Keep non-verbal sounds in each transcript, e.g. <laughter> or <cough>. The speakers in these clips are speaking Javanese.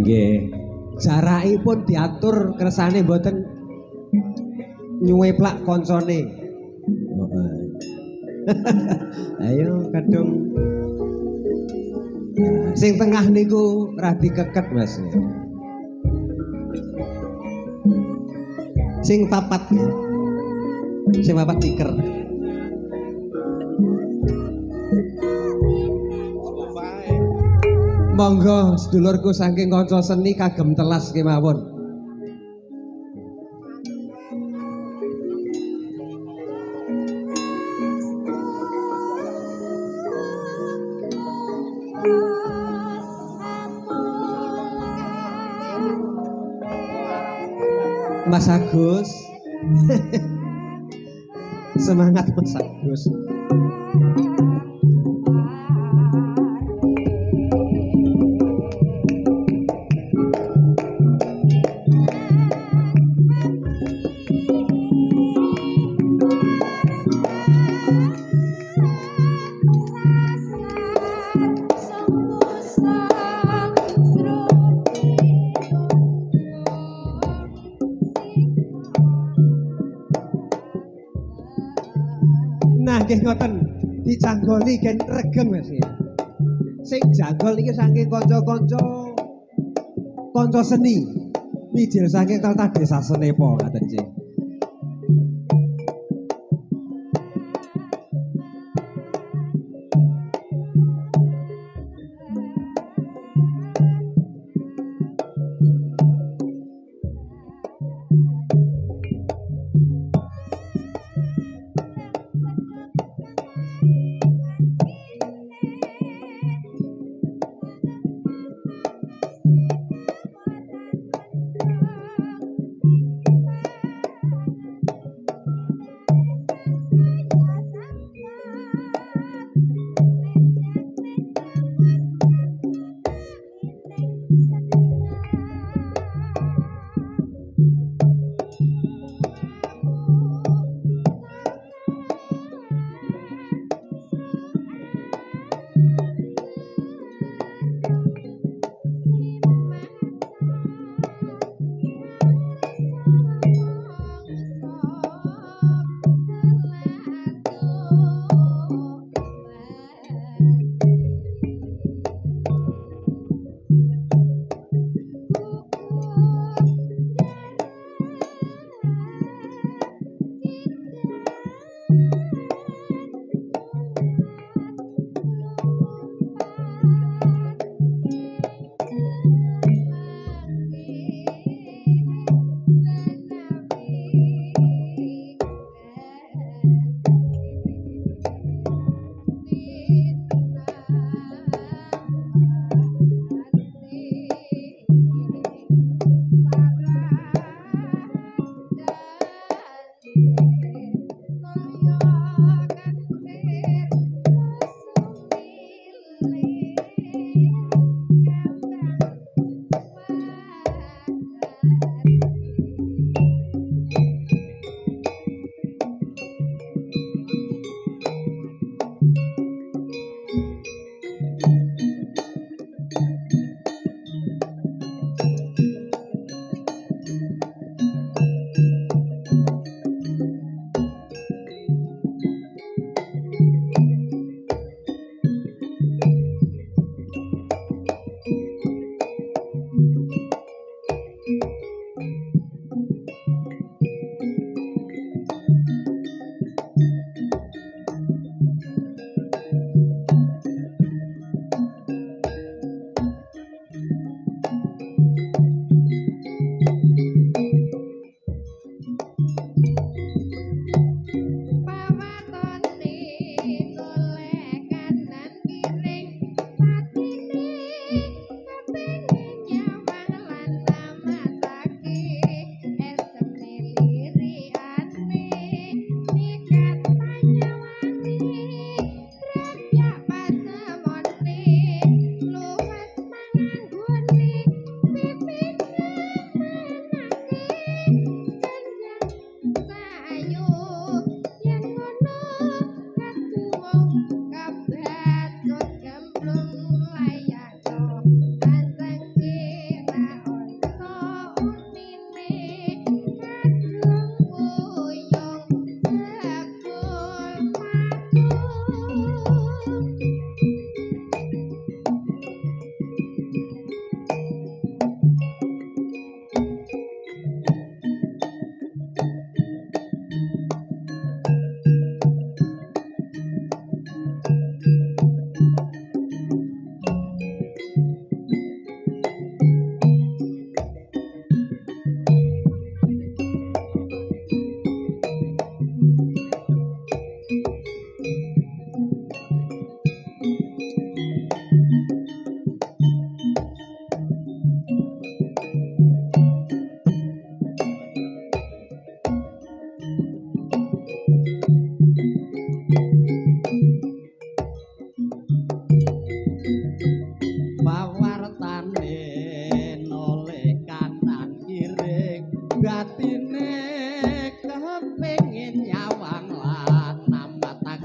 Nggih. Jarakipun diatur kersane mboten nyuweplak koncone. Heeh. Ayo kadung Sing tengah niku radi keket Mas. Sing papat. Sing papat tiker. Monggo sedulurku saking kanca seni kagem telas kemawon. Mas Agus. <laughs> Semangat Mas Agus. Nggih ngoten. Dicanggoli gen Mas. ya. Sing janggol iki saking kanca-kanca kanca seni. Mijil saking tata desa Senepo ngaten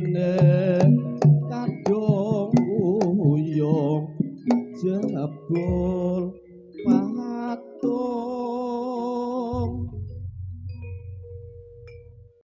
Yeah.